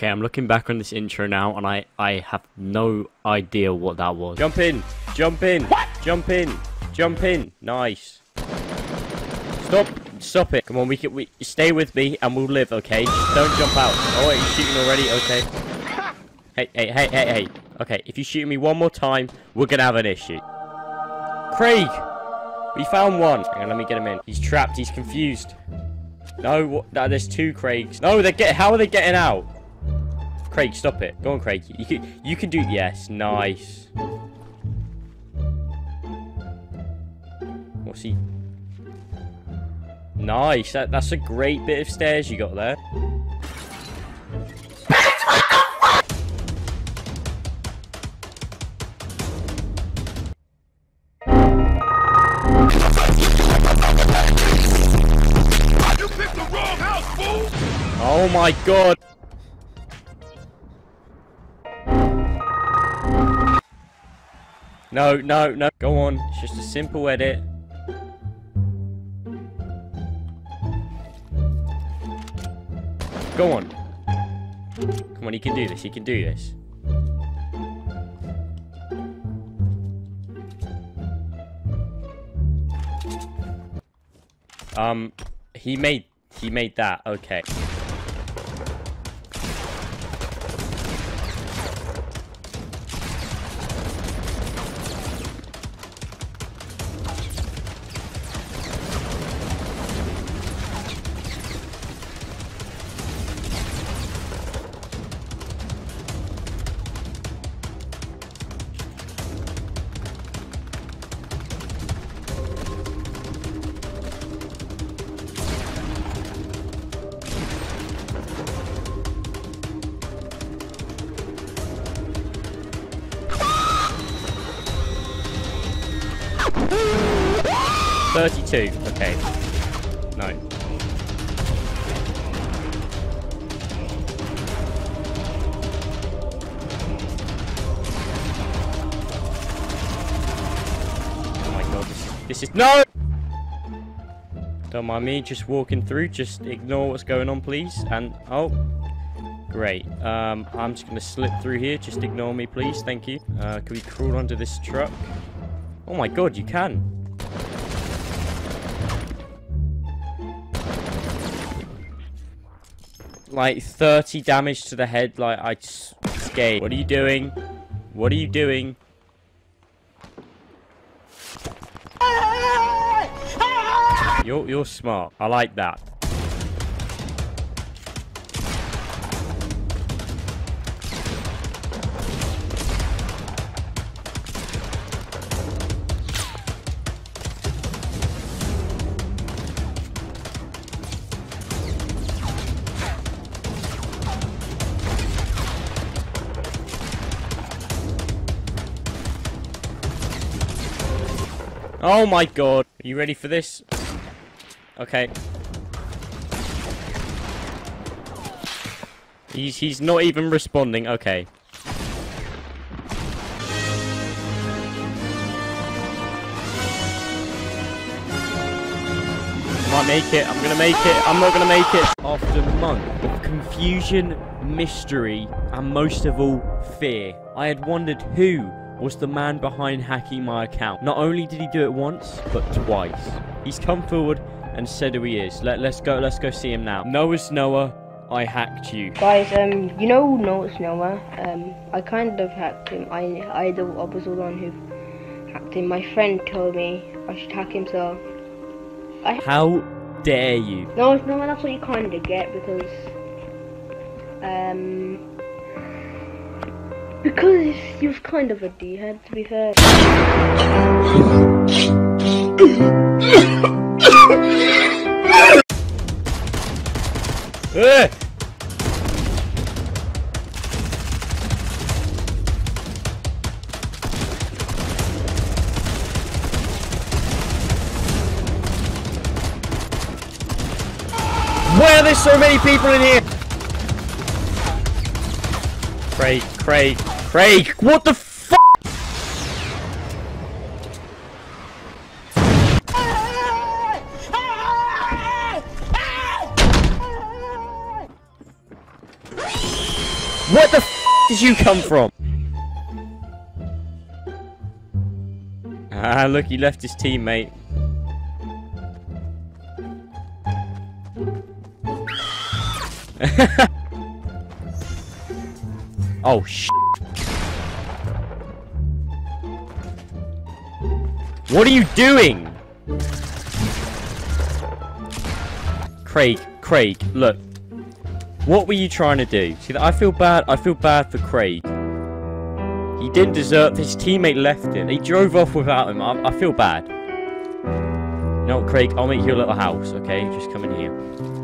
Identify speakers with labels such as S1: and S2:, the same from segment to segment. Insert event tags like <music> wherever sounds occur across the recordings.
S1: Okay, I'm looking back on this intro now, and I, I have no idea what that was. Jump in! Jump in! What? Jump in! Jump in! Nice. Stop! Stop it! Come on, we can we stay with me, and we'll live. Okay, Just don't jump out. Oh wait, you're shooting already. Okay. <laughs> Hey, hey, hey, hey, hey. Okay, if you shoot me one more time, we're gonna have an issue. Craig! We found one. Hang on, let me get him in. He's trapped. He's confused. No, what, no there's two Craigs. No, they get. How are they getting out? Craig, stop it. Go on, Craig. You can, you can do... Yes, nice. What's he... Nice. That, that's a great bit of stairs you got there. Oh my god! No, no, no. Go on. It's just a simple edit. Go on. Come on, you can do this. You can do this. Um, he made he made that. Okay. 32. Okay. No. Oh my god, this is, this is- No! Don't mind me, just walking through. Just ignore what's going on, please. And, oh, Great. Um, I'm just going to slip through here. Just ignore me, please. Thank you. Uh, can we crawl under this truck? Oh my god, you can. Like, 30 damage to the head. Like, I just scared. What are you doing? What are you doing? You're, you're smart. I like that. Oh my god. Are you ready for this? Okay. He's he's not even responding. Okay. I might make it. I'm gonna make it. I'm not gonna make it. After a month of confusion, mystery, and most of all, fear, I had wondered who was the man behind hacking my account. Not only did he do it once, but twice. He's come forward and said who he is. Let, let's go let's go see him now. Noah's Noah, I hacked you.
S2: Guys, um, you know Noah's Noah? Um, I kind of hacked him. I, I, I was the one who hacked him. My friend told me I should hack him, so...
S1: I How dare you?
S2: No, no, that's what you kind of get, because... Um... Because was kind of a D-head, to be fair. Eh!
S1: Why are there so many people in here? Craig, Craig, Craig, what the fuck? did you come from? Ah, look, he left his teammate. <laughs> oh, sh. What are you doing? Craig, Craig, look. What were you trying to do? See, that I feel bad. I feel bad for Craig. He didn't deserve. His teammate left him. He drove off without him. I, I feel bad. You know what, Craig? I'll make you a little house, okay? Just come in here.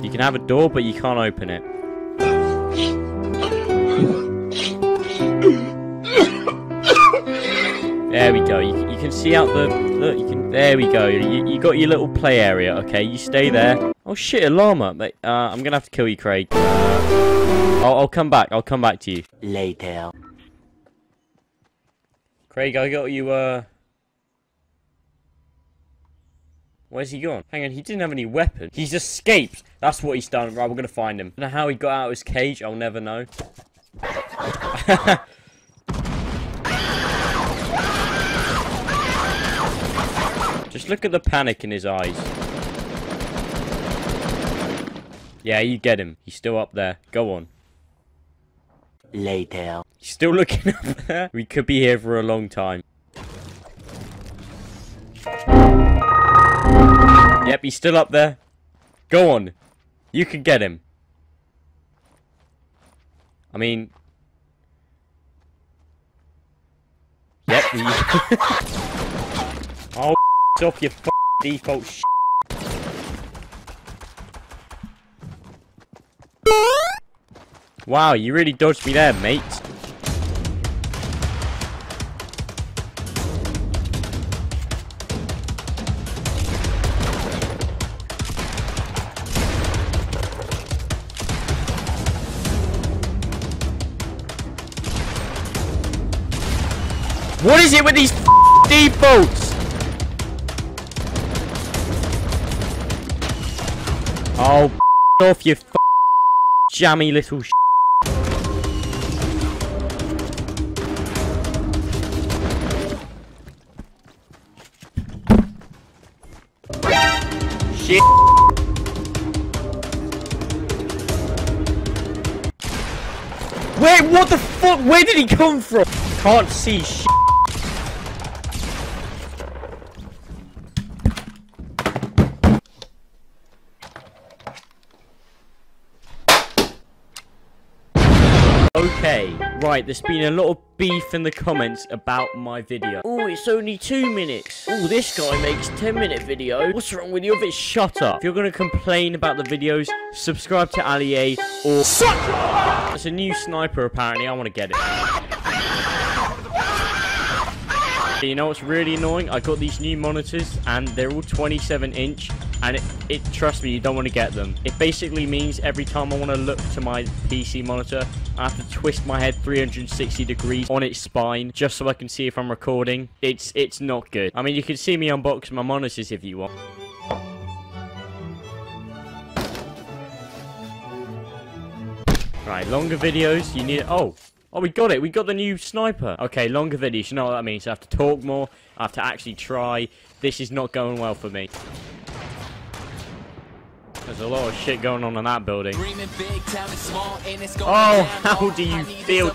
S1: You can have a door, but you can't open it. There we go. You, you can see out the look. You can. There we go. You, you got your little play area. Okay, you stay there. Oh shit, a llama. Mate, uh, I'm gonna have to kill you, Craig. Uh, I'll, I'll come back. I'll come back to you
S3: later.
S1: Craig, I got you, uh... Where's he gone? Hang on, he didn't have any weapon. He's escaped. That's what he's done. Right, we're gonna find him. I don't know how he got out of his cage. I'll never know. <laughs> Just look at the panic in his eyes. Yeah, you get him. He's still up there. Go on.
S3: Later.
S1: Still looking <laughs> up there? We could be here for a long time. Yep, he's still up there. Go on. You can get him. I mean... Yep, <laughs> oh, off your default sh Wow, you really dodged me there, mate. What is it with these defaults? Oh, off you jammy little Shit. Wait, what the fuck? Where did he come from? Can't see shit. Okay, right, there's been a lot of beef in the comments about my video. Oh, it's only two minutes. Oh, this guy makes 10 minute video. What's wrong with you? If it's shut up. If you're going to complain about the videos, subscribe to Ali A or... Shut up! It's a new sniper apparently, I want to get it. You know what's really annoying? I got these new monitors and they're all 27 inch and it, it trust me, you don't want to get them. It basically means every time I want to look to my PC monitor, I have to twist my head 360 degrees on its spine just so I can see if I'm recording. It's it's not good. I mean, you can see me unbox my monitors if you want. Right, longer videos, you need... Oh, Oh, we got it. We got the new sniper. Okay, longer videos. You know what that means. I have to talk more. I have to actually try. This is not going well for me. There's a lot of shit going on in that building. Oh, how do you feel?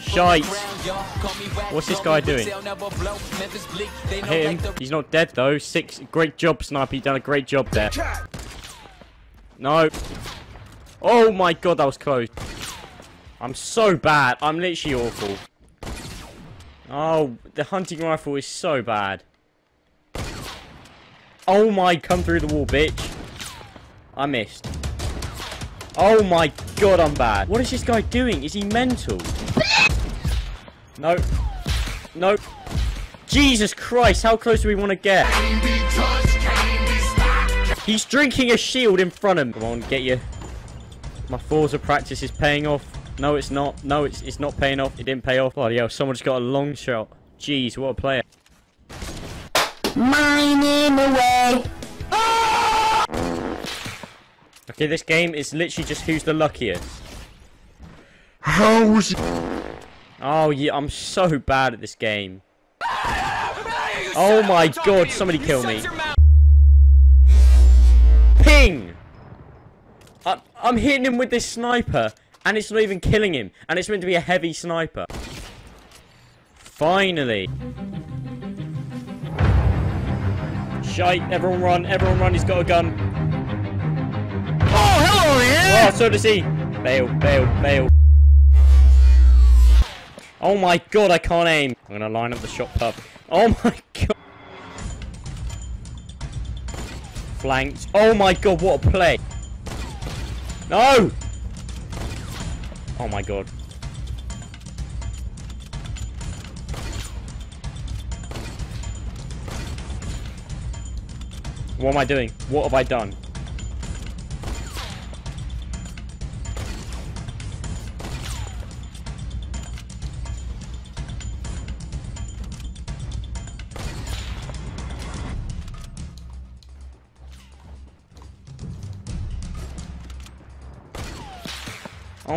S1: Shite. What's this guy doing? I hit him. He's not dead though. Six. Great job, Sniper. You done a great job there. No. Oh my god, that was close. I'm so bad. I'm literally awful. Oh, the hunting rifle is so bad. Oh my, come through the wall, bitch. I missed. Oh my god, I'm bad. What is this guy doing? Is he mental? Nope. Nope. Jesus Christ, how close do we want to get? He's drinking a shield in front of him. Come on, get you. My Forza practice is paying off. No, it's not. No, it's it's not paying off. It didn't pay off. Bloody hell, someone just got a long shot. Jeez, what a player. Mining away. Ah! Okay, this game is literally just who's the luckiest. How was Oh, yeah, I'm so bad at this game. Oh my god, somebody kill me. Ping! I, I'm hitting him with this sniper, and it's not even killing him, and it's meant to be a heavy sniper. Finally. Shite, everyone run, everyone run, he's got a gun.
S3: Oh,
S1: so does he. Bail, bail, bail. Oh my god, I can't aim. I'm gonna line up the shot pub. Oh my god. Flanked. Oh my god, what a play. No! Oh my god. What am I doing? What have I done?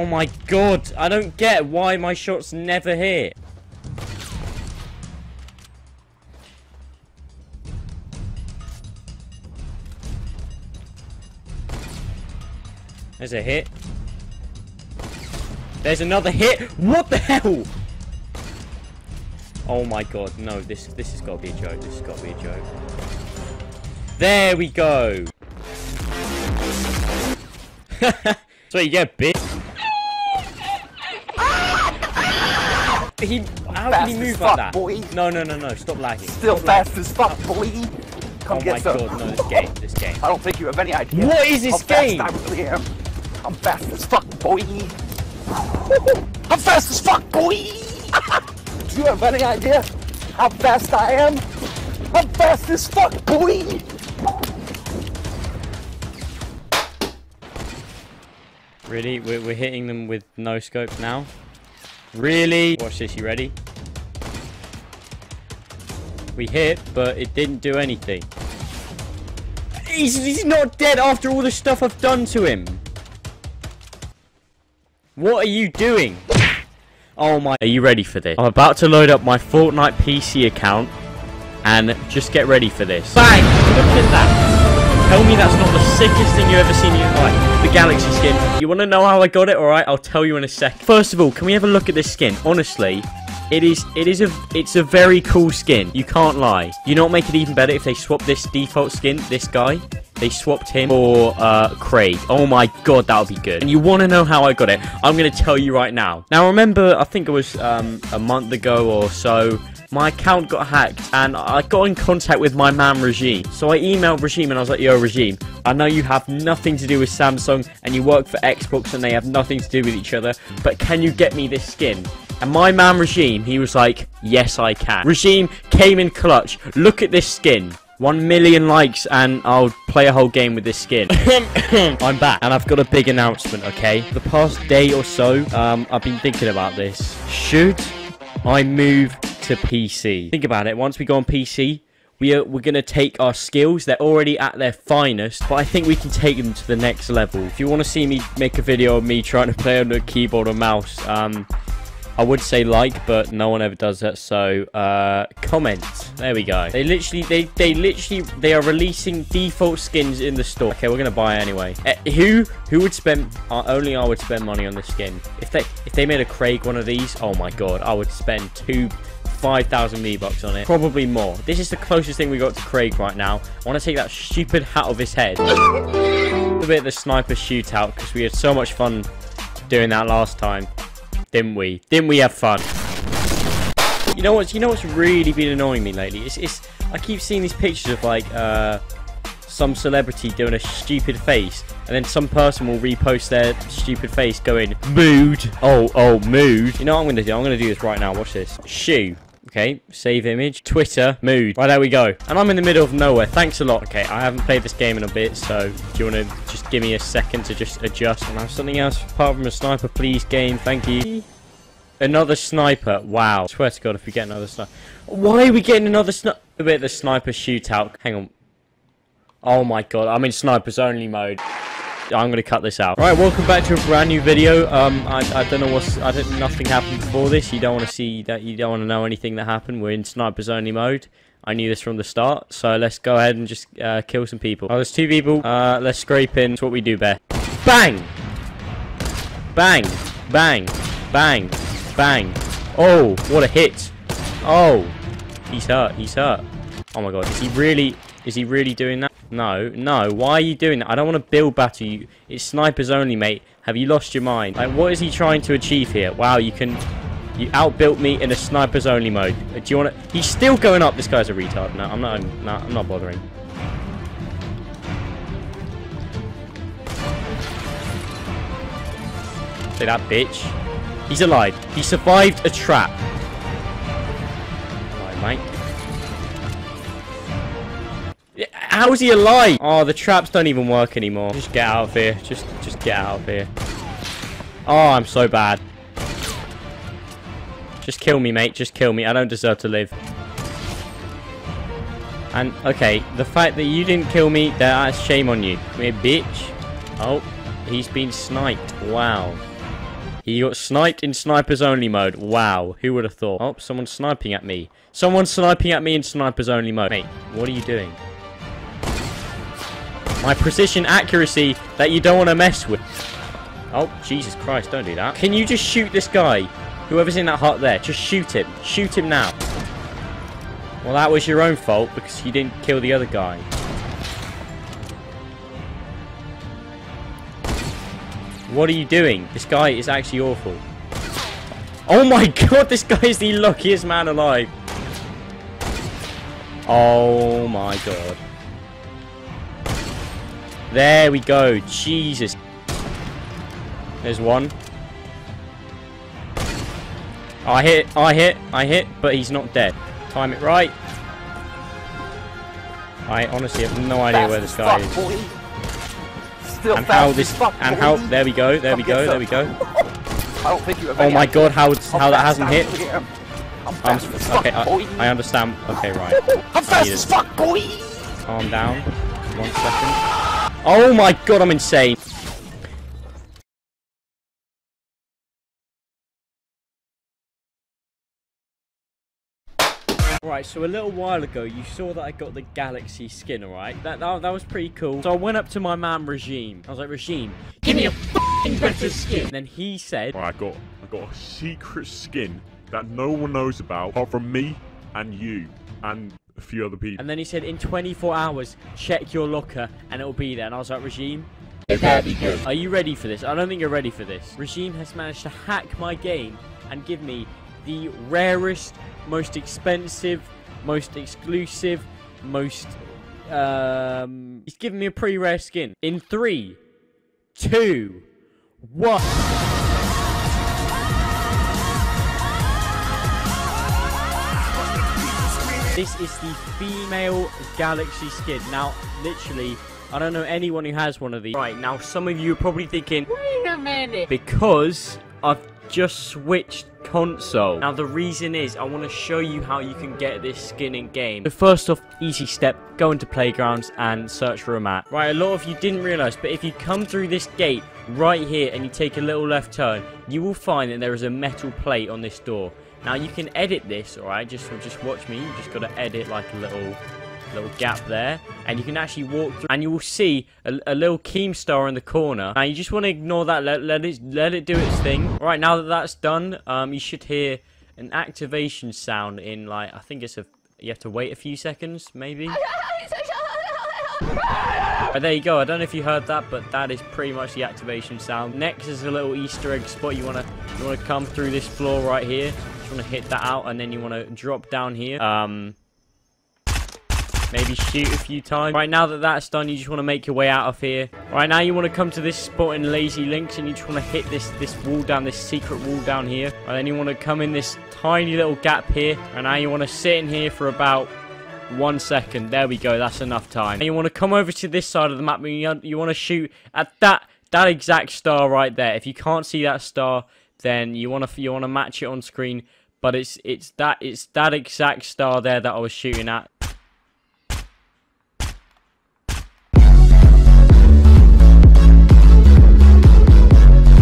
S1: Oh my god, I don't get why my shots never hit. There's a hit. There's another hit. What the hell? Oh my god, no, this this has got to be a joke. This has got to be a joke. There we go. so you get bit. He, how
S3: Fast
S1: can he move
S3: as
S1: like that?
S3: boy.
S1: No, no, no, no, stop lagging.
S3: Still
S1: Stop lagging.
S3: fast as fuck, boy. Come
S1: Oh
S3: get
S1: my
S3: some.
S1: god, no, this game, this game.
S3: I don't think you have any idea.
S1: What is this game?
S3: I really am. I'm fast as fuck, boy. I'm fast as fuck, boy. Do you have any idea how fast I am? I'm fast as fuck, boy.
S1: Really? We're, we're hitting them with no scope now? Really? Watch this, you ready? We hit, but it didn't do anything. He's, he's not dead after all the stuff I've done to him. What are you doing? Oh my... Are you ready for this? I'm about to load up my Fortnite PC account. And just get ready for this. Bang! Look at that. Tell me that's not the sickest thing you've ever seen in your life. The Galaxy skin. You want to know how I got it? Alright, I'll tell you in a sec. First of all, can we have a look at this skin? Honestly, it is it is a it's a very cool skin. You can't lie. You know what make it even better if they swap this default skin, this guy. They swapped him for uh, Craig. Oh my god, that would be good. And you want to know how I got it? I'm going to tell you right now. Now, remember, I think it was um, a month ago or so, my account got hacked and I got in contact with my man Regime. So I emailed Regime and I was like, yo, Regime, I know you have nothing to do with Samsung and you work for Xbox and they have nothing to do with each other, but can you get me this skin? And my man Regime, he was like, yes, I can. Regime came in clutch. Look at this skin. One million likes and I'll play a whole game with this skin. <coughs> I'm back and I've got a big announcement, okay? The past day or so, um, I've been thinking about this. Should I move to PC? Think about it. Once we go on PC, we are, we're going to take our skills. They're already at their finest, but I think we can take them to the next level. If you want to see me make a video of me trying to play on a keyboard or mouse, um, I would say like, but no one ever does that. So, uh, comment. There we go. They literally, they, they literally, they are releasing default skins in the store. Okay, we're gonna buy anyway. Uh, who, who would spend? Uh, only I would spend money on this skin. If they, if they made a Craig one of these, oh my god, I would spend two. 5,000 V-Bucks on it. Probably more. This is the closest thing we got to Craig right now. I want to take that stupid hat off his head. <laughs> a bit of the sniper shootout because we had so much fun doing that last time. Didn't we? Didn't we have fun? You know what's you know what's really been annoying me lately? It's it's I keep seeing these pictures of like uh some celebrity doing a stupid face and then some person will repost their stupid face going mood. Oh oh mood. You know what I'm gonna do? I'm gonna do this right now. Watch this. Shoe. Okay, save image, Twitter, mood. Right, there we go. And I'm in the middle of nowhere. Thanks a lot. Okay, I haven't played this game in a bit, so do you want to just give me a second to just adjust? And I have something else apart from a sniper, please, game. Thank you. Another sniper. Wow. swear to God, if we get another sniper. Why are we getting another sniper? The sniper shootout. Hang on. Oh my God, I'm in snipers only mode. I'm gonna cut this out. All right, welcome back to a brand new video. Um, I, I don't know what's, I don't, nothing happened before this. You don't want to see that, you don't want to know anything that happened. We're in snipers only mode. I knew this from the start, so let's go ahead and just uh, kill some people. Oh, there's two people. Uh, let's scrape in. It's what we do best. Bang! Bang! Bang! Bang! Bang! Oh, what a hit! Oh, he's hurt. He's hurt. Oh my god, is he really? Is he really doing that? No, no. Why are you doing that? I don't want to build battle you. It's snipers only, mate. Have you lost your mind? Like, what is he trying to achieve here? Wow, you can... You outbuilt me in a snipers only mode. Uh, do you want to... He's still going up. This guy's a retard. No, I'm not... No, I'm not bothering. Say that bitch. He's alive. He survived a trap. Alright, mate. How is he alive? Oh, the traps don't even work anymore. Just get out of here. Just, just get out of here. Oh, I'm so bad. Just kill me, mate. Just kill me. I don't deserve to live. And, okay, the fact that you didn't kill me, that's shame on you. Come here, bitch. Oh, he's been sniped. Wow. He got sniped in snipers only mode. Wow, who would have thought? Oh, someone's sniping at me. Someone's sniping at me in snipers only mode. Mate, what are you doing? My precision accuracy that you don't want to mess with. Oh, Jesus Christ, don't do that. Can you just shoot this guy? Whoever's in that hut there, just shoot him. Shoot him now. Well, that was your own fault because you didn't kill the other guy. What are you doing? This guy is actually awful. Oh my <laughs> god, this guy is the luckiest man alive. Oh my god. There we go. Jesus. There's one. I hit, I hit, I hit, but he's not dead. Time it right. I honestly have no idea where this guy is. and how this, and how, there we go, there we go, there we go. <laughs>
S3: I don't think you
S1: Oh my god, how, how that hasn't hit.
S3: I'm
S1: um,
S3: fast fuck,
S1: okay, I. I understand. Okay, right. <laughs>
S3: I'm fast as fuck, boy.
S1: Calm down. One second. Oh my god, I'm insane. Right, so a little while ago, you saw that I got the Galaxy skin, alright? That, that that was pretty cool. So I went up to my man, Regime. I was like, Regime, give me a f***ing better skin. And then he said,
S4: Right, I got I got a secret skin that no one knows about apart from me and you and a few other people.
S1: and then he said, in 24 hours, check your locker and it'll be there. And I was like, Regime, Are you ready for this? I don't think you're ready for this. Regime has managed to hack my game and give me the rarest, most expensive, most exclusive, most. Um, he's given me a pretty rare skin. In three, two, one. This is the female Galaxy skin. Now, literally, I don't know anyone who has one of these. Right, now some of you are probably thinking, wait a minute. Because I've just switched console. Now the reason is I want to show you how you can get this skin in game. So first off, easy step, go into Playgrounds and search for a map. Right, a lot of you didn't realise, but if you come through this gate right here and you take a little left turn, you will find that there is a metal plate on this door. Now you can edit this, alright? Just just watch me. You just got to edit like a little little gap there and you can actually walk through and you will see a, a little Keemstar in the corner now you just want to ignore that let, let it let it do its thing right now that that's done um you should hear an activation sound in like I think it's a you have to wait a few seconds maybe but there you go. I don't know if you heard that, but that is pretty much the activation sound. Next is a little Easter egg spot. You wanna you wanna come through this floor right here. Just wanna hit that out, and then you wanna drop down here. Um, maybe shoot a few times. Right now that that's done, you just want to make your way out of here. Right now you want to come to this spot in Lazy Links, and you just want to hit this this wall down, this secret wall down here. And then you want to come in this tiny little gap here, and now you want to sit in here for about one second. There we go. That's enough time. And you want to come over to this side of the map, and you, you want to shoot at that that exact star right there. If you can't see that star, then you want to you want to match it on screen. But it's it's that it's that exact star there that I was shooting at.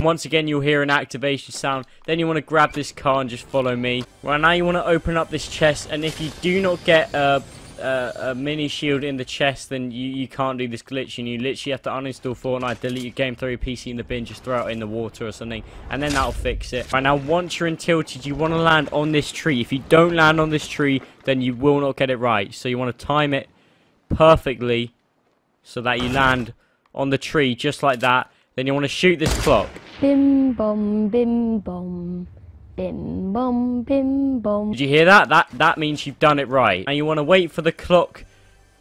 S1: Once again, you'll hear an activation sound. Then you want to grab this car and just follow me. Right now, you want to open up this chest, and if you do not get a, a, mini shield in the chest, then you, you can't do this glitch, and you literally have to uninstall Fortnite, delete your game, throw your PC in the bin, just throw it in the water or something, and then that'll fix it. Right now, once you're in tilted, you want to land on this tree. If you don't land on this tree, then you will not get it right. So you want to time it perfectly so that you land on the tree just like that. Then you want to shoot this clock.
S2: Bim bom bim bom. Bim bim.
S1: Did you hear that? That that means you've done it right. And you want to wait for the clock,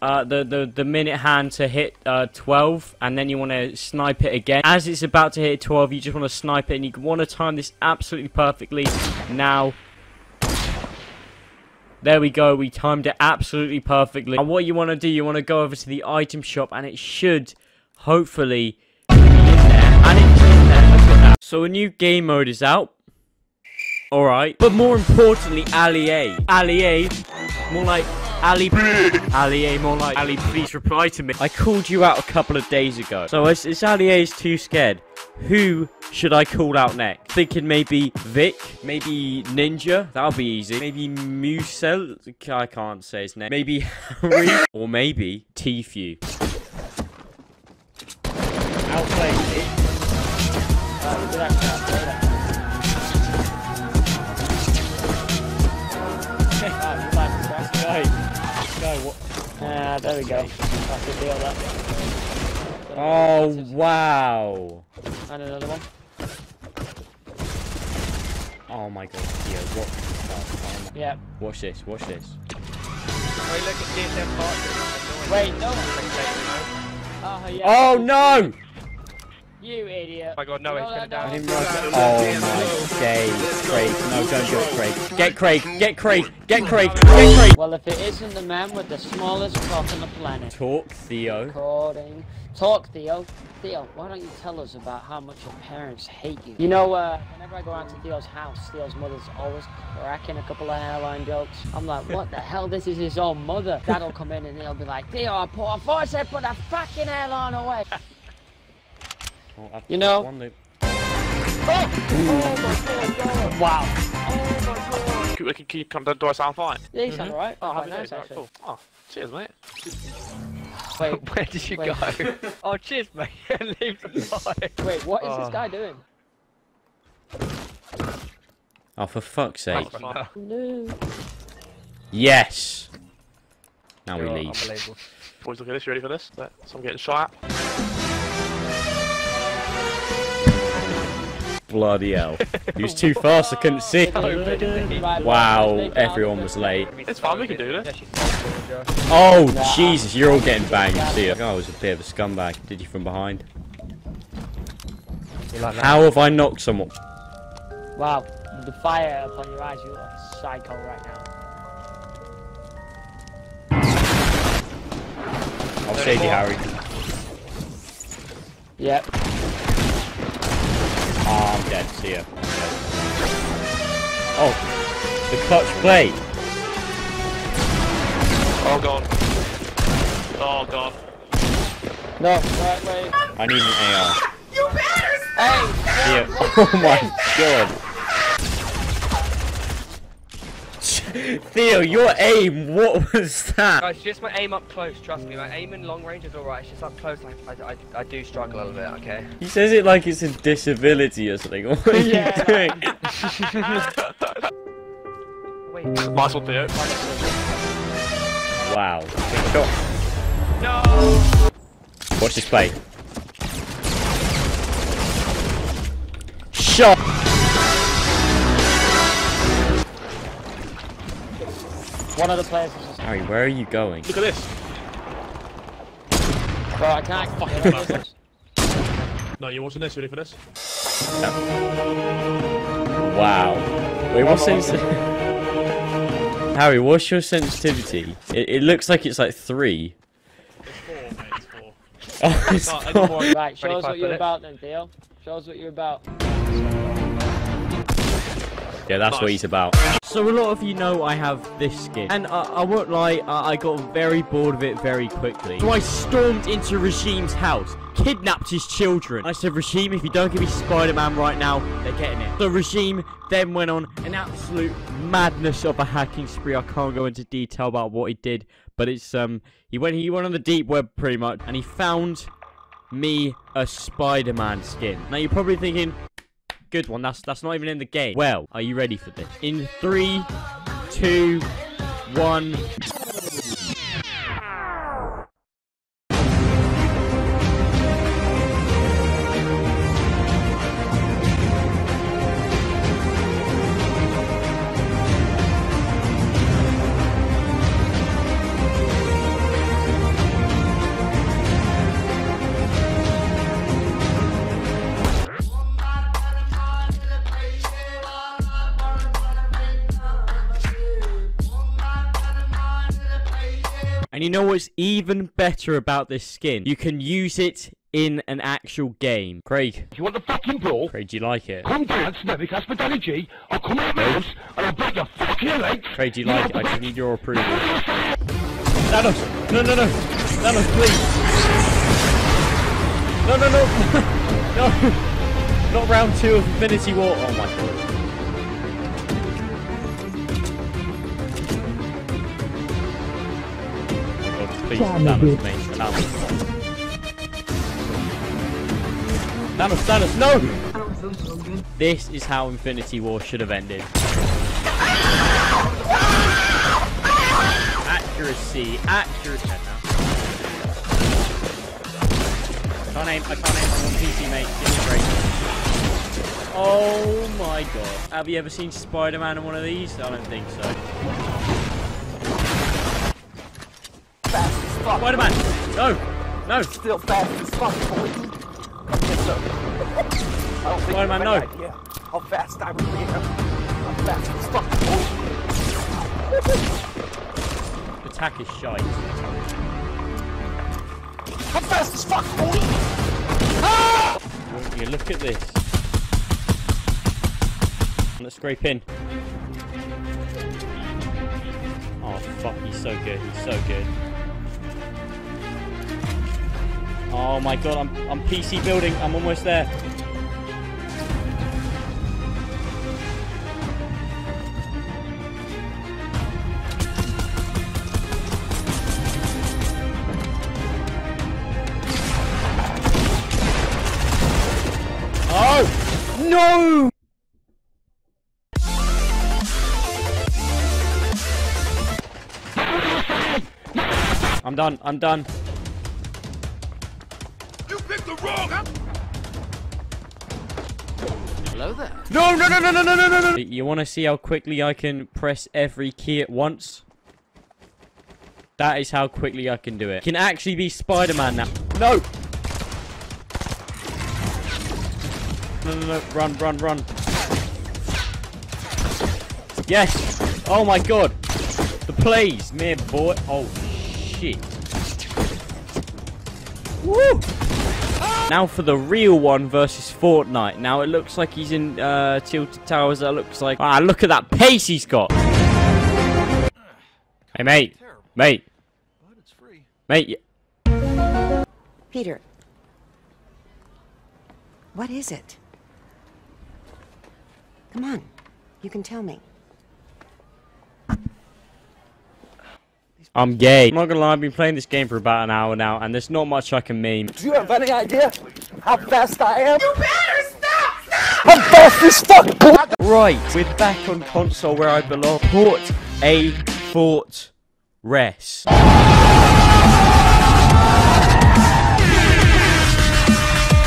S1: uh, the, the, the minute hand to hit uh, 12, and then you want to snipe it again. As it's about to hit 12, you just want to snipe it, and you want to time this absolutely perfectly. Now, there we go, we timed it absolutely perfectly. And what you want to do, you want to go over to the item shop, and it should, hopefully, be in there. And it's in there, look at that. So a new game mode is out. Alright. But more importantly, Ali A. Ali A, more like Ali. Ali A, more like Ali, please reply to me. I called you out a couple of days ago. So as, as Ali A is too scared, who should I call out next? Thinking maybe Vic, maybe Ninja, that'll be easy. Maybe Musel, I can't say his name. Maybe Harry, <laughs> or maybe Tfue. Outplayed.
S5: Ah, there we go. That's the deal, that.
S1: Oh, wow.
S5: And another one.
S1: Oh my god, Theo, what? Oh,
S5: Yeah.
S1: watch this, watch this.
S6: Wait, look at
S5: Wait, no. Oh, yeah.
S1: Oh no!
S5: You idiot.
S6: Oh my god, no,
S5: No,
S6: he's gonna die.
S5: no.
S1: didn't realize Oh my days, Craig. No, don't do it, Craig. Get Craig, get Craig, get Craig, get Craig!
S5: Well, if it isn't the man with the smallest cock on the planet.
S1: Talk, Theo.
S5: Recording. Talk, Theo. Theo, why don't you tell us about how much your parents hate you? You know, uh, whenever I go out to Theo's house, Theo's mother's always cracking a couple of hairline jokes. I'm like, what the hell? This is his own mother. Dad'll come in and he'll be like, Theo, I put, I thought I said put that fucking hairline away.
S1: Oh, I've-
S5: You know-
S1: one loop.
S5: Wow.
S6: Can, can, can you come down do I sound fine?
S5: Yeah, you sound mm-hmm. alright.
S6: Oh,
S5: quite
S6: happy
S5: nice,
S6: days, right, cool. Oh, cheers, mate.
S5: Wait, <laughs>
S6: Where did you
S5: wait.
S6: go? oh, cheers, mate. <laughs> Leave the line.
S5: wait, what is this
S6: Oh.
S5: guy doing?
S1: Oh, for fuck's sake.
S6: Oh,
S5: No.
S1: Yes! Now we
S6: You're
S1: leave.
S6: Unbelievable. Boys, look at this. You ready for this? That- So I'm getting shot at.
S1: Bloody hell. He was too fast, I couldn't see. <laughs>
S5: Oh,
S1: wow,
S5: let's make it
S1: everyone was late.
S6: It's fine, we can do this.
S1: Oh, Jesus, you're all getting banged, Theo. Oh, I was a bit of a scumbag. Did you from behind? How have I knocked someone?
S5: Wow, the fire upon your eyes, you look psycho right now.
S1: I'll save you, Harry.
S5: Yep.
S1: Oh, I'm dead. See ya. Oh, the clutch play.
S6: Oh, God. Oh, God.
S5: No, wait, wait.
S1: I need an AR.
S5: Hey!
S1: Theo. Oh my god. Theo, your aim, what was that?
S7: Guys, just my aim up close, trust me. My aim in long range is alright, it's just up close, I, I, I, I do struggle a little bit, okay?
S1: He says it like it's a disability or something. <laughs> What are
S5: Yeah.
S1: you doing?
S7: Wait,
S6: Nice one, Theo.
S1: Wow. Shot.
S7: no!
S1: Watch this play.
S5: One of the players is just.
S1: Harry, where are you going?
S6: Look at this.
S5: Bro, I can't.
S6: Fucking <laughs> No, you're watching this. You ready for this?
S1: Wow. Wait, what sense? <laughs> Harry, what's your sensitivity? It, it looks like it's like three.
S6: It's four, mate. It's four. <laughs>
S1: Oh, it's
S6: Can't
S1: four.
S5: Right, show us what you're
S7: minutes.
S5: about then, Theo. Show us what you're about.
S1: Yeah, that's what he's about. So a lot of you know I have this skin, and I, I won't lie, I, I got very bored of it very quickly. So I stormed into Regime's house, kidnapped his children. I said, Regime, if you don't give me Spider-Man right now, they're getting it. The Regime then went on an absolute madness of a hacking spree. I can't go into detail about what he did, but it's um, he went he went on the deep web pretty much, and he found me a Spider-Man skin. Now you're probably thinking, good one. That's that's not even in the game. Well, are you ready for this? In three, two, one. And you know what's even better about this skin? You can use it in an actual game. Craig,
S3: You want the fucking brawl?
S1: Craig, do you like it?
S3: Come down, Snevik, that's my Danny G. I'll come out of the house and I'll break your fucking legs.
S1: Craig, do you like it? I just need your approval. Thanos! No, no, no! Thanos, please! No, no, no! <laughs> no! Not round two of Infinity War. Oh my god. Please, Thanos, mate. Thanos. Thanos, Thanos, no! This is how Infinity War should have ended. Accuracy, accuracy. I Can't aim, I can't aim, I'm on PC, mate. Give me a break. Oh my god. Have you ever seen Spider-Man in one of these? I don't think so.
S3: Fast as fuck.
S1: Spider-Man! No! No!
S3: Still fast as fuck, boy. I don't think
S1: Spider-Man, no.
S3: idea how fast I really am. I'm fast as fuck, boy.
S1: Attack is shite.
S3: I'm fast as fuck, boy.
S1: Won't you look at this? Let's scrape in. Oh fuck, he's so good, he's so good. Oh my god, I'm I'm PC building, I'm almost there. Oh! No! I'm done, I'm done.
S7: Hello there.
S1: No, no, no, no, no, no, no, no, no! You want to see how quickly I can press every key at once? That is how quickly I can do it. Can actually be Spider-Man now. No! No, no, no, run, run, run. Yes! Oh my god! The plays, mere boy. Oh, shit. Woo! Now for the real one versus Fortnite. Now it looks like he's in uh, Tilted Towers. That looks like. Ah, look at that pace he's got. Hey, mate. Mate. Mate.
S8: Peter. What is it? Come on. You can tell me.
S1: I'm gay. I'm not gonna lie, I've been playing this game for about an hour now, and there's not much I can meme.
S3: Do you have any idea how fast I am? You better stop! Stop! I'm fast as fuck.
S1: Right, we're back on console where I belong. Port a Fort Rest.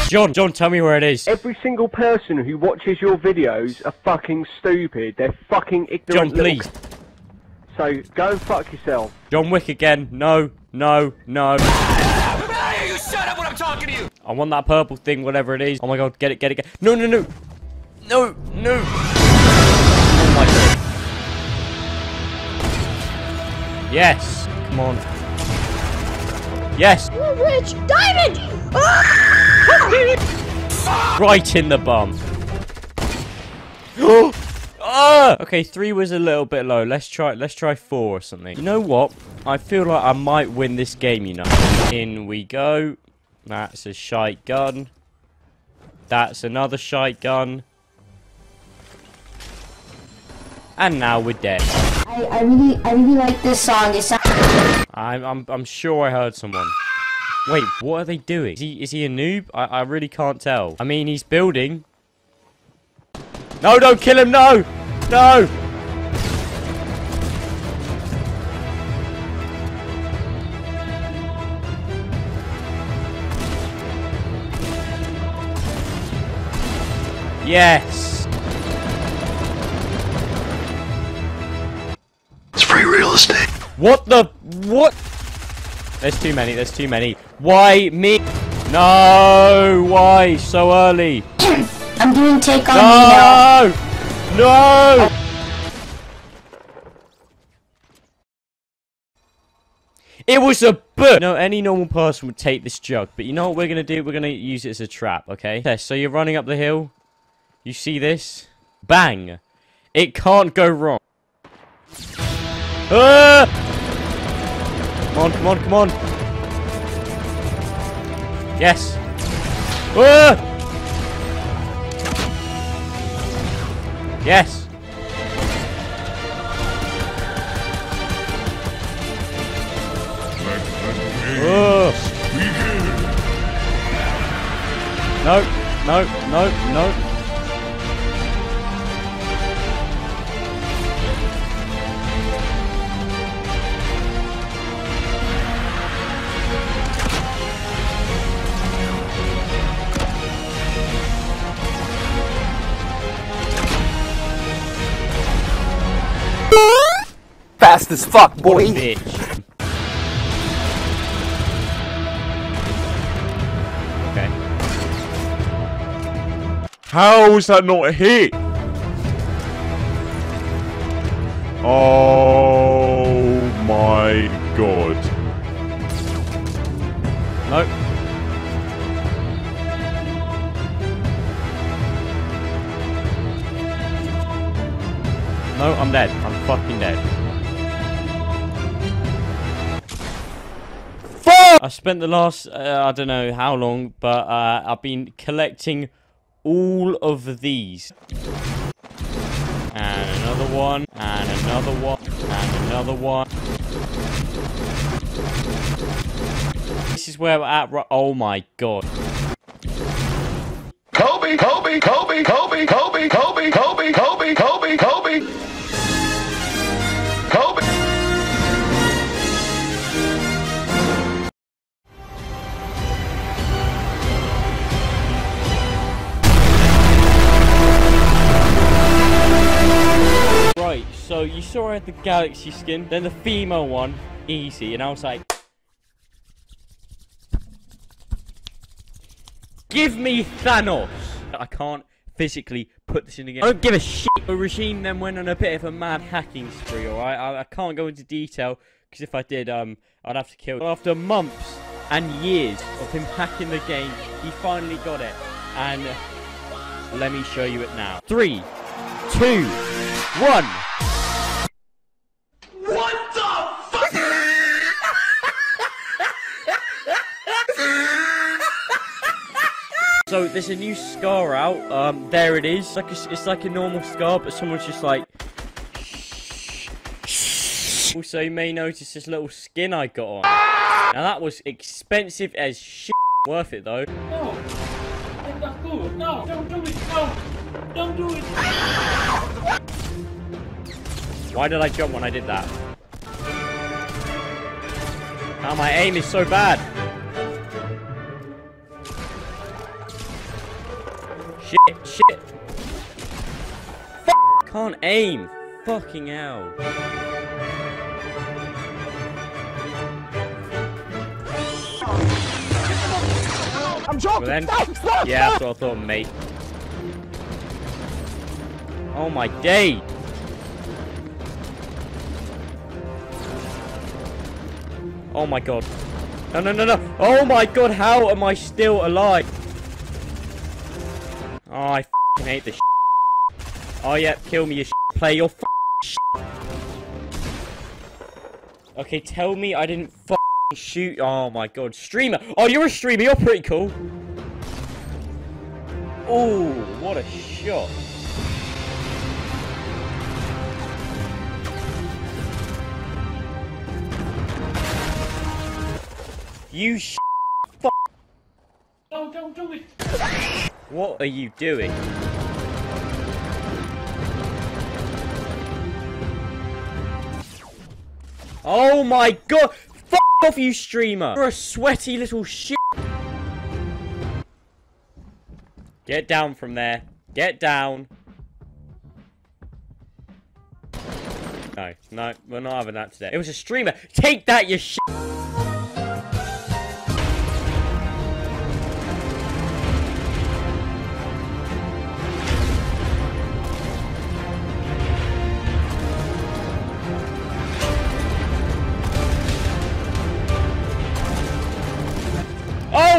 S1: John, John, tell me where it is.
S9: Every single person who watches your videos are fucking stupid. They're fucking ignorant.
S1: John, please.
S9: C- So go and fuck yourself.
S1: John Wick again. No, no, no.
S3: You shut up when I'm talking to you.
S1: I want that purple thing, whatever it is. Oh my god, get it, get it, get it. No, no, no. No, no. Oh my god. Yes. Come on. Yes.
S2: Rich diamond!
S1: Right in the bum. <gasps> oh Ah! Okay, three was a little bit low. Let's try. Let's try four or something. You know what? I feel like I might win this game. You know. In we go. That's a shite gun. That's another shite gun. And now we're dead.
S10: I, I really I really like this song. It sounds
S1: I'm I'm I'm sure I heard someone. Wait, what are they doing? Is he is he a noob? I I really can't tell. I mean, he's building. No, don't kill him! No, no. Yes.
S11: It's free real estate.
S1: What the what? There's too many. There's too many. Why me? No. Why so early?
S10: I'm doing take on me now.
S1: No. It was a book. No, any normal person would take this jug, but you know what we're gonna do? We're gonna use it as a trap. Okay. Okay. So you're running up the hill. You see this? Bang. It can't go wrong. Ah! Come on, come on, come on. Yes. Ah! Yes. Oh. No, no, no, no.
S3: Fast as fuck, boy.
S1: Bitch. Okay.
S4: How is that not a hit?
S1: Spent the last, uh, I don't know how long, but uh, I've been collecting all of these. And another one, and another one, and another one. This is where we're at. Oh my god.
S11: Kobe, Kobe, Kobe, Kobe, Kobe, Kobe, Kobe, Kobe, Kobe, Kobe. Kobe.
S1: So you saw I had the galaxy skin, then the female one, easy, and I was like, Give me Thanos! I can't physically put this in again. I don't give a shit. The regime then went on a bit of a mad hacking spree, alright? I, I can't go into detail, because if I did, um, I'd have to kill But after months and years of him hacking the game, he finally got it. And let me show you it now. Three, two, one.
S11: What the fuck?
S1: So there's a new scar out. Um, there it is. It's like a, it's like a normal scar, but someone's just like. Also, you may notice this little skin I got on. Now that was expensive as shit. Worth it though.
S12: No! No, don't do it. No! Don't do it.
S1: Why did I jump when I did that? Now my aim is so bad. Shit, shit. F can't aim. Fucking hell.
S3: I'm joking.
S1: Well then,
S3: Stop, stop,
S1: yeah, that's what I thought, mate. Oh my day! Oh my god. No, no, no, no! Oh my god, how am I still alive? Oh, I hate this Oh yeah, kill me, you play your. Okay, tell me I didn't shoot. Oh my god, streamer. Oh, you're a streamer. You're pretty cool. Oh, what a shot. You
S12: Don't do it.
S1: What are you doing? Oh my god! F off, you streamer! You're a sweaty little shit. Get down from there. Get down. No, no, we're not having that today. It was a streamer. Take that, you shit.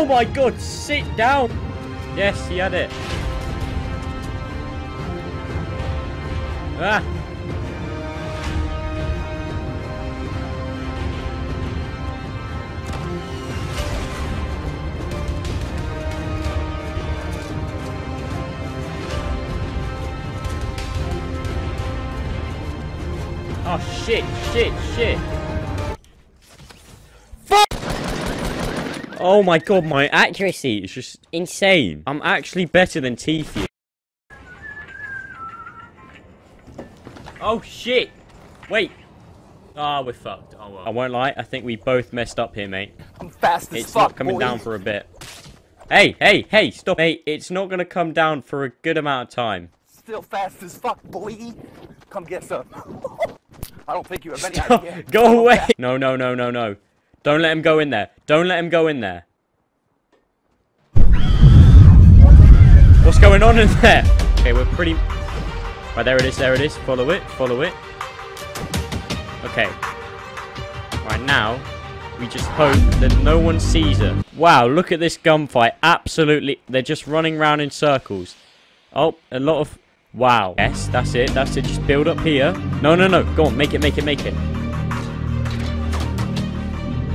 S1: Oh my god, sit down! Yes, he had it. Ah! Oh shit, shit, shit. Oh my god, my accuracy is just insane. I'm actually better than Tfue. Oh shit! Wait. Ah, oh, we're fucked. Oh well. I won't lie, I think we both messed up here, mate.
S3: I'm fast as
S1: It's
S3: fuck,
S1: not coming
S3: boy.
S1: down for a bit. Hey, hey, hey, stop. Mate, it's not gonna come down for a good amount of time.
S3: Still fast as fuck, boy. Come get some. <laughs> I don't think you have any
S1: Stop.
S3: idea.
S1: Go away! No, no, no, no, no. Don't let him go in there. Don't let him go in there. What's going on in there? Okay, we're pretty... Right, there it is, there it is. Follow it, follow it. Okay. Right, now, we just hope that no one sees her. Wow, look at this gunfight. Absolutely, they're just running around in circles. Oh, a lot of... Wow. Yes, that's it, that's it. Just build up here. No, no, no. Go on, make it, make it, make it.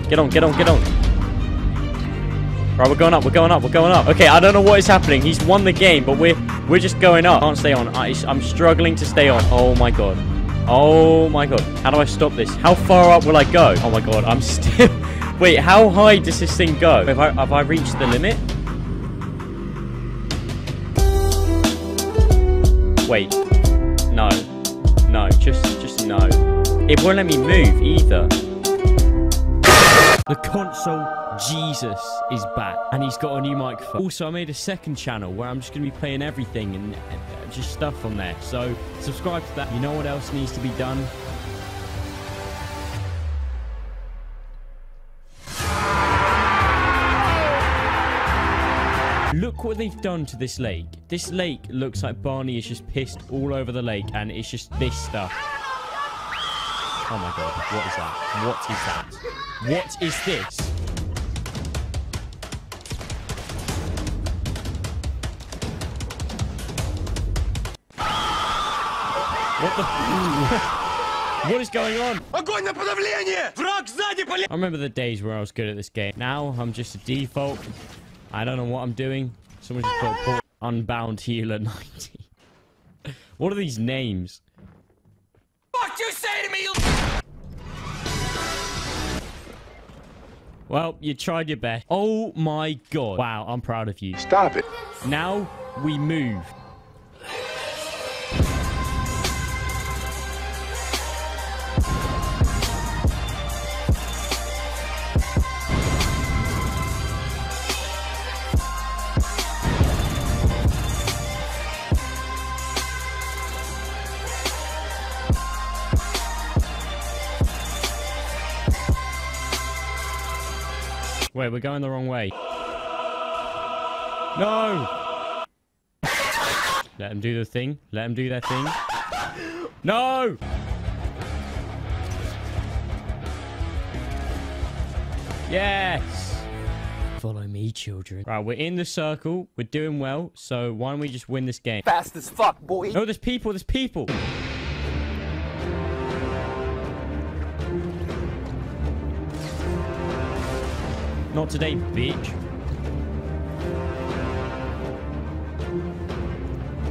S1: Get on, get on, get on. Right, we're going up, we're going up, we're going up. Okay, I don't know what is happening. He's won the game, but we're we're just going up. I Can't stay on. I, I'm struggling to stay on. Oh my god. Oh my god. How do I stop this? How far up will I go? Oh my god, I'm <laughs> still... Wait, how high does this thing go? Have I, have I reached the limit? Wait. No. No, just, just no. It won't let me move either. The console Jesus is back and he's got a new microphone. Also, I made a second channel where I'm just going to be playing everything and just stuff on there. So subscribe to that. You know what else needs to be done? Look what they've done to this lake. This lake looks like Barney is just pissed all over the lake and it's just this stuff. Oh my god, what is that? What is that? What is this? What the... <laughs> what is going on? I remember the days where I was good at this game. Now, I'm just a default. I don't know what I'm doing. Someone just put Unbound Healer <laughs> 90. what are these names?
S11: Fuck you say to me, you...
S1: Well, you tried your best. Oh my god. Wow, I'm proud of you.
S11: Stop it.
S1: Now we move. Wait, we're going the wrong way. No! Let them do the thing. Let them do their thing. No! Yes! Follow me, children. Right, we're in the circle. We're doing well. So why don't we just win this game?
S3: Fast as fuck, boy.
S1: No, there's people. There's people. Not today, bitch.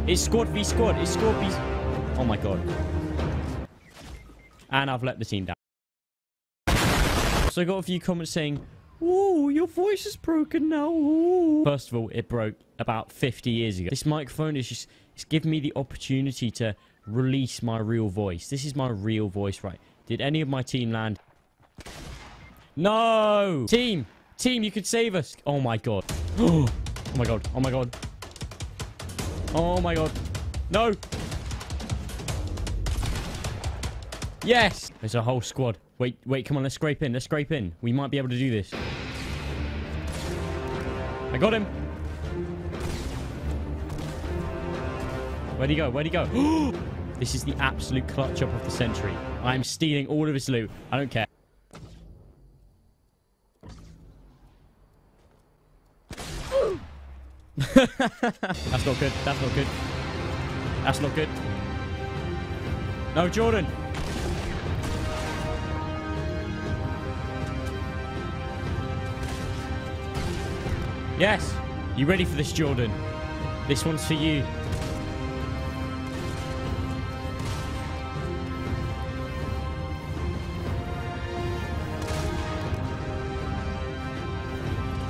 S1: It's squad v squad. It's squad v... Oh my god. And I've let the team down. So I got a few comments saying, Ooh, your voice is broken now. Ooh. First of all, it broke about 50 years ago. This microphone is just... It's giving me the opportunity to release my real voice. This is my real voice, right? Did any of my team land? No! Team! Team, you could save us! Oh my god. <gasps> Oh my god. Oh my god. Oh my god. No! Yes! There's a whole squad. Wait, wait, come on, let's scrape in. Let's scrape in. We might be able to do this. I got him! Where'd he go? Where'd he go? <gasps> this is the absolute clutch up of the century. I'm stealing all of his loot. I don't care. That's not good. That's not good. That's not good. No, Jordan. Yes. You ready for this, Jordan? This one's for you.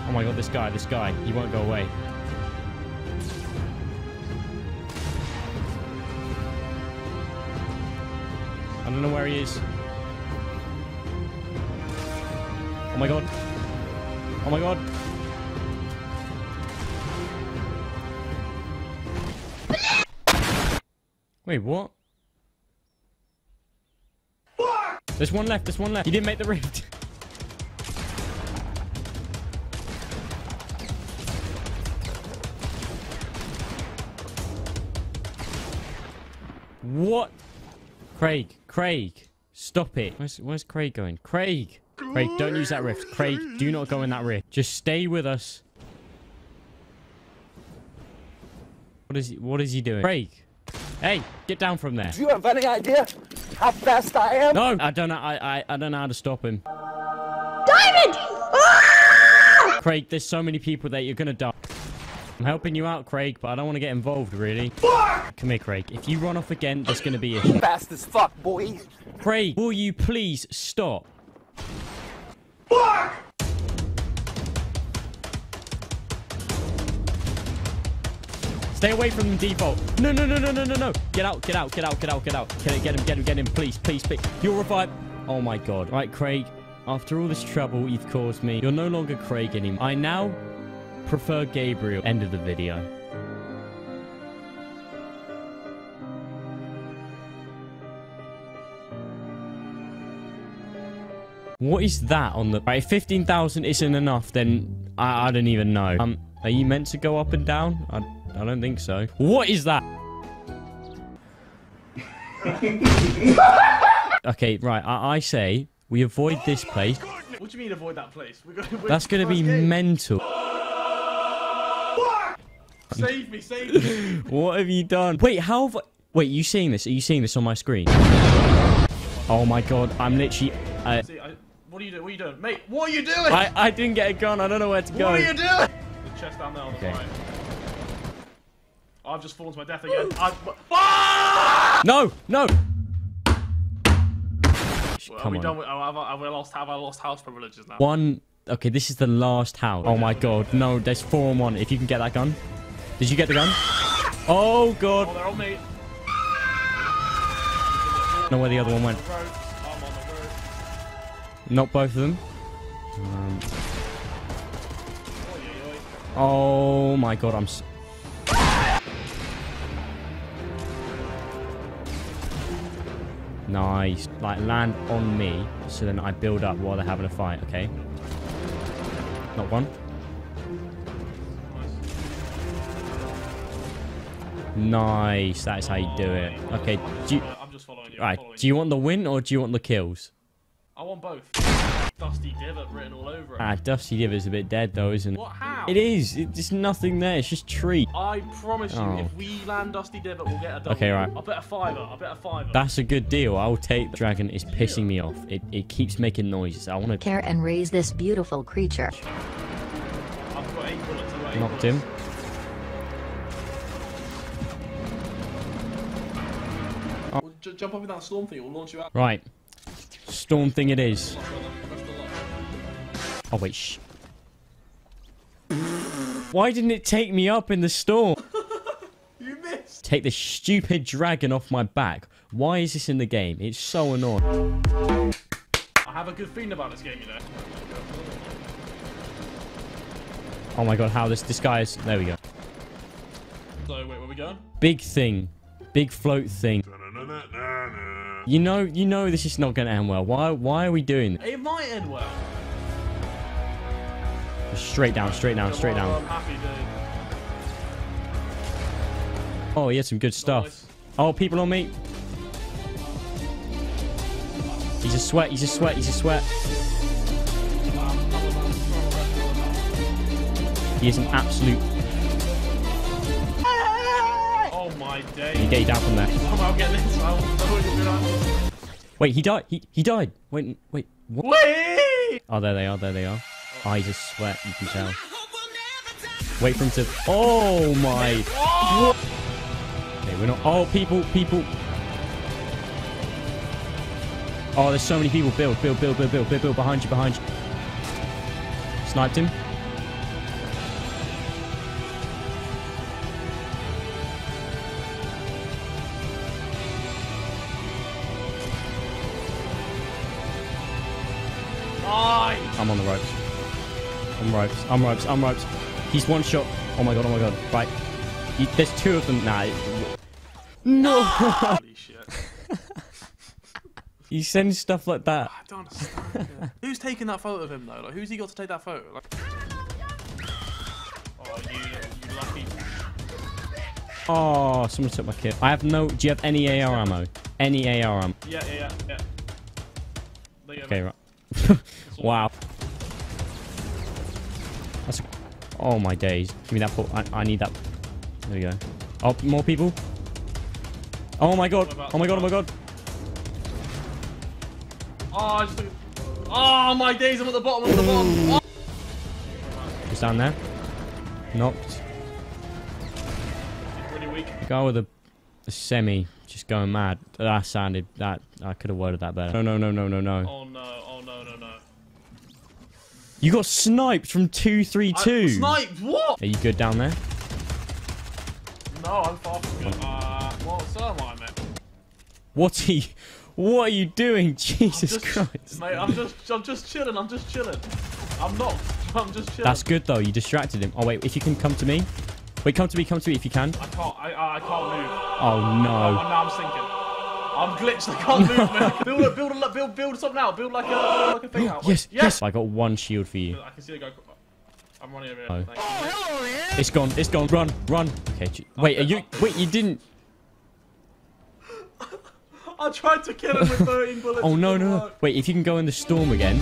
S1: Oh my god, this guy, this guy. He won't go away. Don't know where he is. Oh my god. Oh my god. Wait, what? There's one left, there's one left. He didn't make the rift. <laughs> What? Craig, Craig, stop it. Where's, where's Craig going? Craig! Craig, don't use that rift. Craig, do not go in that rift. Just stay with us. What is he, what is he doing? Craig! Hey, get down from there.
S3: Do you have any idea how fast I am?
S1: No! I don't know, I, I, I don't know how to stop him.
S10: Diamond!
S1: Craig, there's so many people that you're gonna die. I'm helping you out, Craig, but I don't want to get involved, really. Fuck! Come here, Craig. If you run off again, there's gonna be <laughs> issues.
S3: Fast as fuck, boy.
S1: Craig, will you please stop? Fuck! Stay away from the default. No, no, no, no, no, no, no. Get out, get out, get out, get out, get out. Get, get him, get him, get him. Please, please, please. You'll revive. Oh my god. Right, Craig. After all this trouble you've caused me, you're no longer Craig anymore. I now prefer Gabriel. End of the video. What is that on the... Right, if 15,000 isn't enough, then I, I don't even know. Um, are you meant to go up and down? I, I don't think so. What is that? <laughs> okay, right. I, I say we avoid this place.
S12: What do you mean avoid that place? We're going to
S1: That's going to be mental.
S12: Save me, save me. <laughs>
S1: what have you done? Wait, how have... Wait, you seeing this? Are you seeing this on my screen? Oh my god, I'm literally... Uh,
S12: See, I, what are you doing? What are you doing? Mate, what are you doing?
S1: I, I didn't get a gun. I don't know where to go.
S12: What are you doing? The chest down there on the right. I've just fallen to my death <gasps> again. I,
S1: No, no.
S12: Well, are
S1: Come
S12: we
S1: on.
S12: done with, have, I, have I lost have I lost house privileges now?
S1: One. Okay, this is the last house. Oh my god. No, there's four on one. If you can get that gun. Did you get the gun? Oh god.
S12: Oh, they're on me.
S1: know where the other one went.
S12: I'm on the road.
S1: Not both of them. Um, oh my god, I'm. S nice. Like land on me, so then I build up while they're having a fight. Okay. Not one. Nice. That's how you do it. Okay. Do you,
S12: I'm just following you.
S1: Right.
S12: following
S1: Do you want the win or do you want the kills?
S12: I want both. Dusty divot written all over it.
S1: Ah, Dusty Div is a bit dead though, isn't it?
S12: What? How?
S1: It is. It, there's nothing there. It's just tree.
S12: I promise you,
S1: Oh.
S12: if we land Dusty Divot, we'll get a double.
S1: Okay, right.
S12: I bet a fiver. I bet a fiver.
S1: That's a good deal. I'll take the dragon. It's pissing me off. It, it keeps making noises. I want to
S13: Care and raise this beautiful creature.
S12: I've got eight bullets. I've got eight
S1: knocked
S12: bullets.
S1: him.
S12: Well, jump up in that storm thing. It will launch you out.
S1: Right. Storm thing it is. Oh, wait, shh. Why didn't it take me up in the storm? <laughs>
S12: You missed.
S1: Take the stupid dragon off my back. Why is this in the game? It's so annoying.
S12: I have a good feeling about this game, you know.
S1: Oh my god, how this this guy is... There we go.
S12: So wait, where we going?
S1: Big thing. Big float thing. You know, you know this is not going to end well. Why why are we doing this?
S12: It might end well.
S1: Straight down, straight down, straight down.
S12: I'm happy, dude.
S1: Oh, he had some good stuff. Oh, people on me. He's a sweat, he's a sweat, he's a sweat. He is an absolute...
S12: my day.
S1: You get you down from there?
S12: Somehow get this. I don't know what you're doing.
S1: Wait, he died. He, he died. Wait, wait. What?
S12: Wait!
S1: Oh, there they are, there they are. Oh, he's a sweat, you can tell. Wait for him to... Oh, my... What? Okay, we're not... Oh, people, people... Oh, there's so many people. Build, build, build, build, build, build, build. Behind you, behind you. Sniped him. I'm on the ropes. I'm ropes. I'm ropes. I'm ropes. He's one shot. Oh my god. Oh my god. Right. You, there's two of them. Nah. No.
S12: Holy <laughs> shit.
S1: he sends stuff like that.
S12: I don't understand. yeah. Who's taking that photo of him though? Like, who's he got to take that photo? Like... Oh, you, you lucky.
S1: Oh, someone took my kit. I have no. Do you have any AR ammo? Any AR ammo?
S12: Yeah, yeah, yeah, yeah. There you go,
S1: Okay, right. <laughs> wow. That's. A, oh my days. Give me that. po- I, I need that. There we go. Oh, more people. Oh my god. Oh my god. Oh my god.
S12: Oh, I just... oh my days! I'm at the bottom. I'm at the bottom. Oh.
S1: Just down there. Knocked.
S12: Really weak.
S1: The guy with the, the semi just going mad. That sounded that I could have worded that better. No, no, no, no, no, no.
S12: Oh no! Oh no! No no!
S1: You got sniped from two three two.
S12: Sniped? What?
S1: Are you good down there?
S12: No, I'm far from good. Uh, well, so am I, mate.
S1: What are you? What are you doing? Jesus
S12: Just,
S1: Christ.
S12: mate, I'm just, I'm just chilling. I'm just chilling. I'm not. <laughs> I'm just chilling.
S1: That's good though. You distracted him. Oh wait, if you can come to me. Wait, come to me. Come to me if you can.
S12: I can't. I, I I can't move.
S1: Oh
S12: Oh,
S1: no.
S12: now I'm sinking. I'm glitched. I can't move, man. <laughs> Build a, build a, build, build something out. Build like a, like a thing out.
S1: Yes,
S12: yes.
S1: yes. I got one shield for you.
S12: I can see the guy. Oh, I'm running over here.
S1: Oh.
S12: Thank you.
S1: It's gone. It's gone. Run, run. Okay. Wait, are you? Wait, you didn't. <laughs>
S12: I tried to kill him with 13 bullets.
S1: Oh no, no, no. Wait, if you can go in the storm again.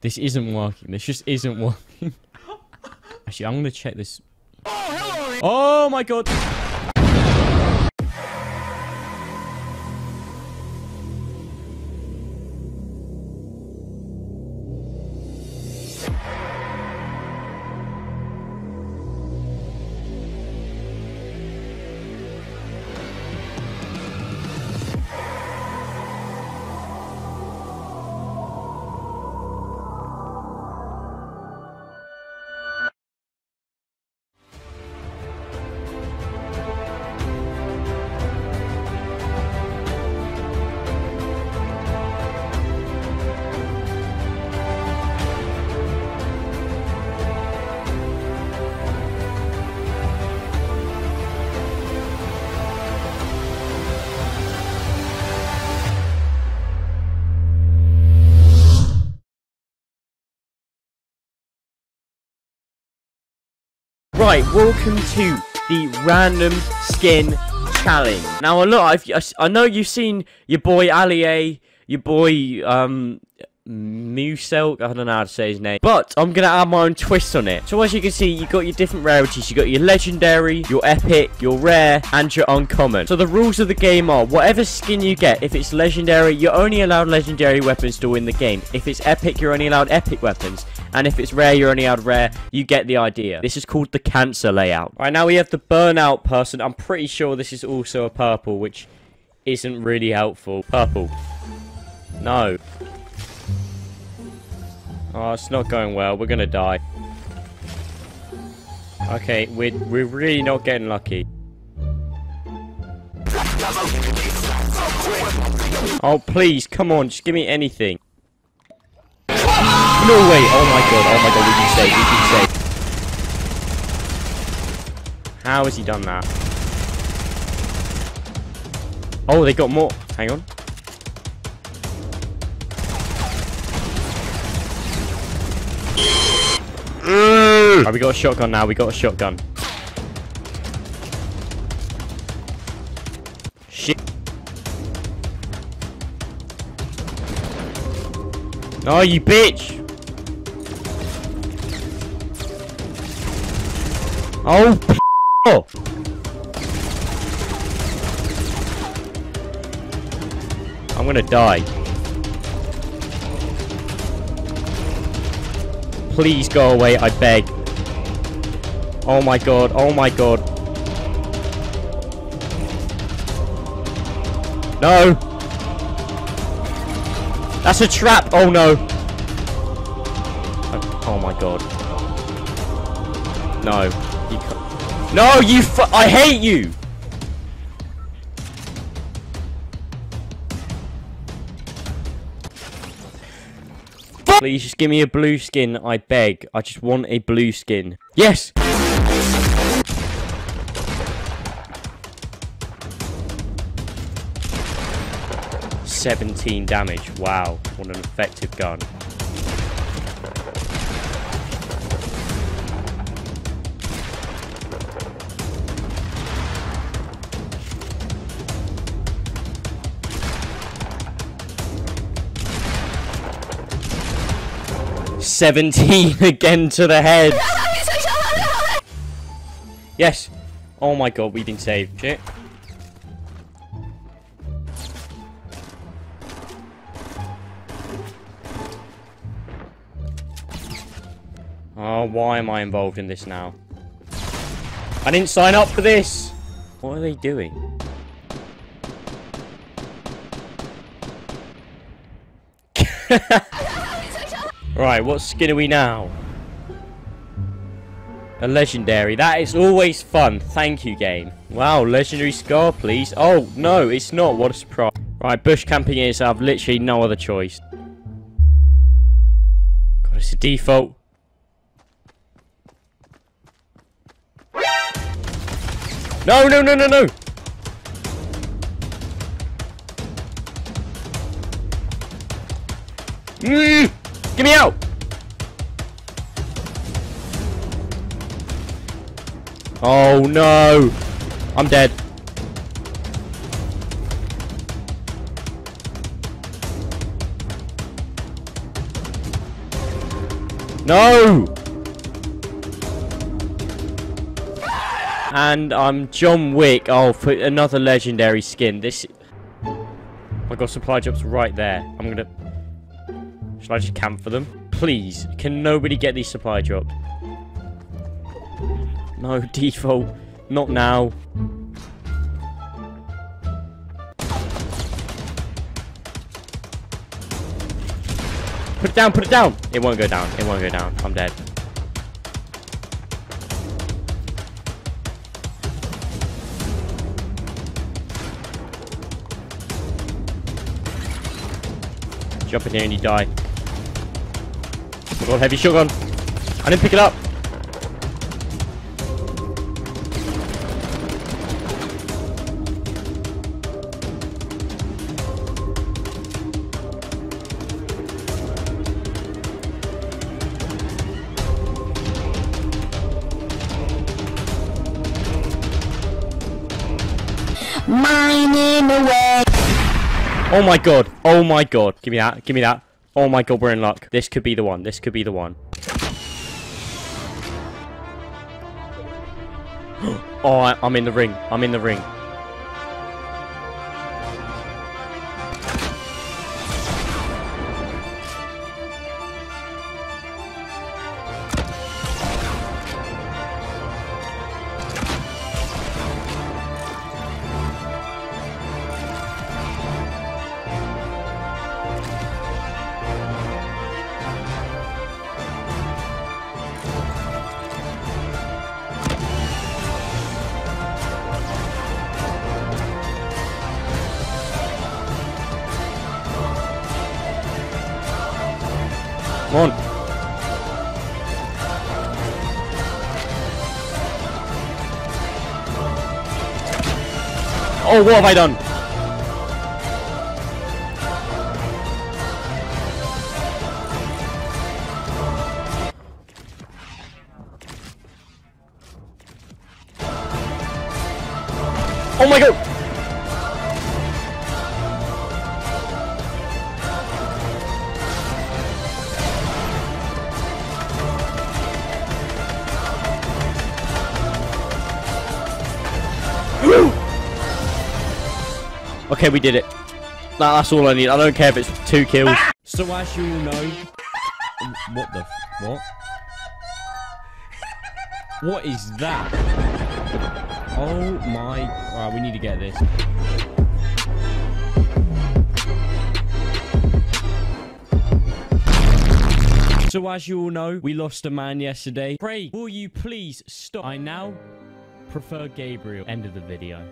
S1: This isn't working. This just isn't working. <laughs> Actually, I'm gonna check this. Oh, oh my god. Right, welcome to the random skin challenge. Now, look, I've, I know you've seen your boy Ali, A, your boy, um, Muselk, I don't know how to say his name, but I'm going to add my own twist on it. So as you can see, you got your different rarities. You got your legendary, your epic, your rare, and your uncommon. So the rules of the game are, whatever skin you get, if it's legendary, you're only allowed legendary weapons to win the game. If it's epic, you're only allowed epic weapons. And if it's rare, you're only allowed rare. You get the idea. This is called the cancer layout. Right now we have the burnout person. I'm pretty sure this is also a purple, which isn't really helpful. Purple. No. Oh, it's not going well. We're gonna die. Okay, we're, we're really not getting lucky. Oh, please, come on, just give me anything. No way! Oh my god, oh my god, we can save, we can save. How has he done that? Oh, they got more. Hang on. Right, we got a shotgun now. We got a shotgun. Shit. Oh, you bitch! Oh, oh. I'm gonna die. Please go away, I beg. Oh my god, oh my god. No! That's a trap! Oh no! Oh, oh my god. No. No, you I hate you! Please just give me a blue skin, I beg. I just want a blue skin. Yes! Seventeen damage. Wow, what an effective gun. Seventeen <laughs> again to the head. Yes. Oh my god, we've been saved. Shit. Oh, why am I involved in this now? I didn't sign up for this! What are they doing? <laughs> right, what skin are we now? A legendary. That is always fun. Thank you, game. Wow, legendary scar, please. Oh, no, it's not. What a surprise. Right, bush camping is. I have literally no other choice. God, it's a default. No, no, no, no, no! Mm, get me out! Oh no! I'm dead. No! And I'm John Wick. Oh, for another legendary skin. This. I got supply drops right there. I'm gonna. Should I just camp for them? Please, can nobody get these supply drops? No, <laughs> default. Not now. Put it down, put it down! It won't go down, it won't go down. I'm dead. Jump in here and you die got heavy shotgun. I didn't pick it up.
S10: Mining away.
S1: Oh my god. Oh my god. Give me that. Give me that. Oh my god, we're in luck. This could be the one. This could be the one. <gasps> oh, I, I'm in the ring. I'm in the ring. Have I done? Oh my god! Okay, we did it. That's all I need. I don't care if it's two kills. So as you all know... What the... What? What is that? Oh my... Right, we need to get this. So as you all know, we lost a man yesterday. Craig, will you please stop? I now prefer Gabriel. End of the video.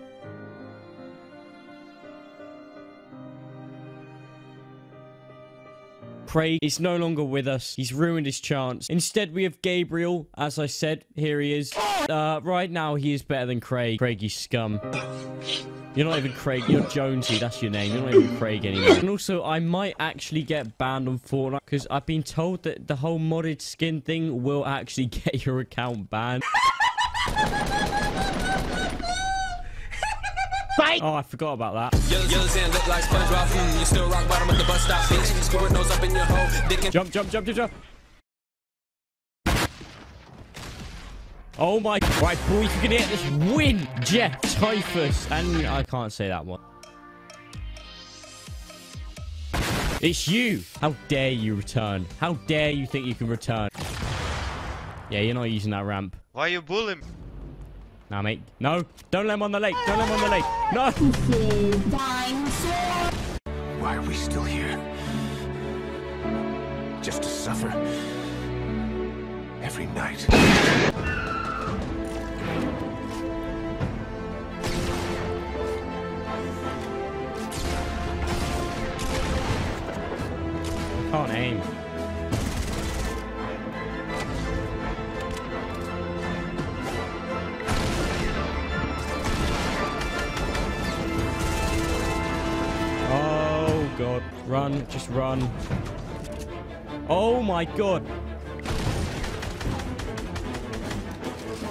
S1: Craig is no longer with us. He's ruined his chance. Instead, we have Gabriel. As I said, here he is. Uh, right now, he is better than Craig. Craig, you scum. You're not even Craig. You're Jonesy. That's your name. You're not even Craig anymore. And also, I might actually get banned on Fortnite because I've been told that the whole modded skin thing will actually <laughs> get your account banned.
S10: Fight!
S1: Oh, I forgot about that.
S14: Look like SpongeBob. Mm, you still rock bottom at the bus stop. Bitch, squirt nose up in your hole. Dick and
S1: Jump, jump, jump, jump, jump. Oh my... Right, boys, you can hit this win! Jeff, Typhus, and I can't say that one. It's you! How dare you return? How dare you think you can return? Yeah, you're not using that ramp.
S15: Why are you bullying?
S1: Nah, mate. No! Don't let him on the lake! Don't let him on the lake! No!
S11: Why are we still here? Just to suffer? Every night.
S1: Run. Oh my god.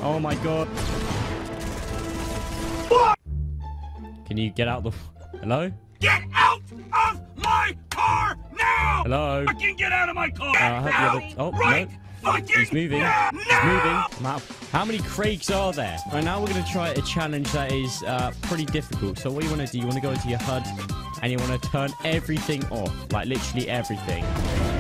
S1: Oh my god. What? Can you get out the... Hello?
S16: Get out of my car now!
S1: Hello?
S16: I can get out of my car
S1: Uh, I hope the
S16: now!
S1: other... Oh,
S16: right
S1: no.
S16: fucking
S1: He's moving.
S16: now!
S1: He's moving. Wow. How many Craigs are there? Right now we're going to try a challenge that is uh, pretty difficult. So what you want to do, you want to go into your HUD and you want to turn everything off. Like literally everything.